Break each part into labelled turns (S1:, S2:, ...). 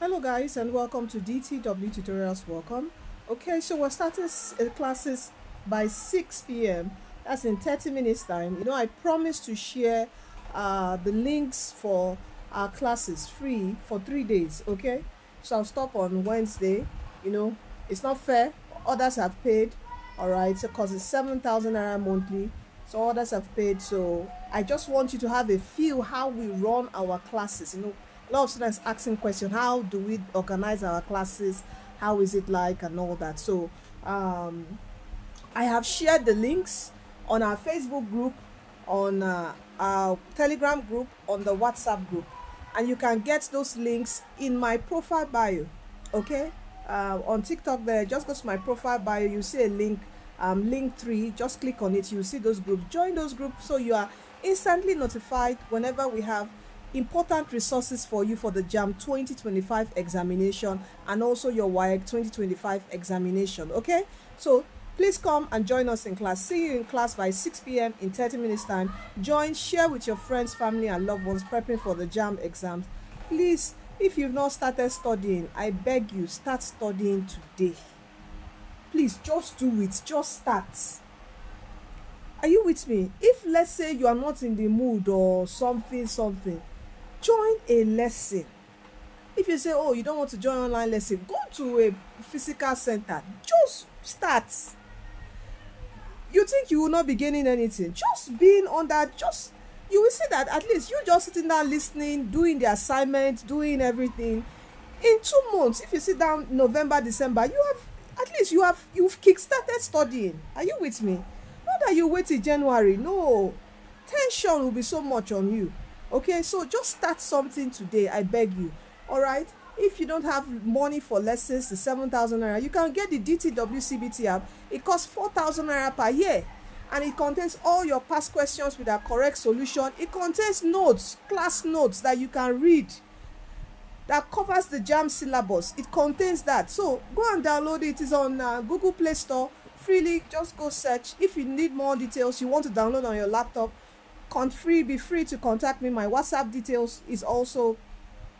S1: hello guys and welcome to dtw tutorials welcome. Okay so we're starting uh, classes by 6 p.m that's in 30 minutes time. You know i promised to share uh, the links for our classes free for three days okay? So i'll stop on wednesday. You know it's not fair. Others have paid all right so because it's 7,000 naira monthly so others have paid. So i just want you to have a feel how we run our classes you know a lot of students asking question how do we organize our classes how is it like and all that. So um, i have shared the links on our facebook group on uh, our telegram group on the whatsapp group. And you can get those links in my profile bio okay? Uh, on tiktok there just go to my profile bio you see a link um, link three just click on it you see those groups. Join those groups so you are instantly notified whenever we have important resources for you for the JAMB 2025 examination and also your WAEC 2025 examination. Okay, so please come and join us in class. See you in class by 6 p.m. in 30 minutes time. Join, share with your friends, family, and loved ones prepping for the JAMB exams. Please, if you've not started studying, I beg you, start studying today. Please, just do it. Just start. Are you with me? If let's say you are not in the mood or something, something, join a lesson. If you say oh you don't want to join online lesson go to a physical center. Just start. You think you will not be gaining anything? Just being on that just you will see that at least you just sitting down listening doing the assignment doing everything. In two months if you sit down november december you have at least you have you've kick-started studying. Are you with me? Not that you wait till january. No. Tension will be so much on you okay so just start something today i beg you. All right? If you don't have money for lessons the seven thousand naira you can get the dtw cbt app. It costs four thousand naira per year. And it contains all your past questions with a correct solution. It contains notes class notes that you can read that covers the jam syllabus. It contains that. So go and download it. It's on uh, google play store. Freely just go search. If you need more details you want to download on your laptop con free be free to contact me. My whatsapp details is also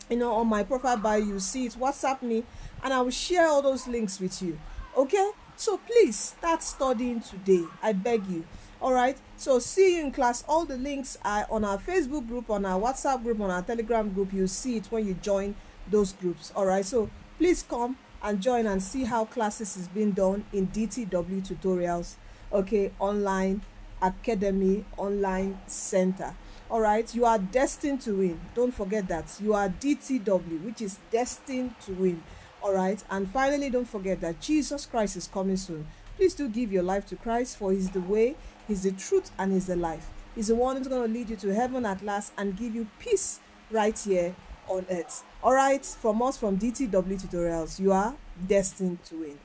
S1: you know on my profile bio. You see it. Whatsapp me and i will share all those links with you. Okay? So please start studying today. I beg you. All right so see you in class. All the links are on our facebook group on our whatsapp group on our telegram group. You see it when you join those groups. All right so please come and join and see how classes is being done in dtw tutorials. Okay? Online academy online center. All right you are destined to win. Don't forget that. You are dtw which is destined to win. All right and finally don't forget that jesus christ is coming soon. Please do give your life to christ for he's the way he's the truth and he's the life. He's the one who's going to lead you to heaven at last and give you peace right here on earth. All right from us from dtw tutorials you are destined to win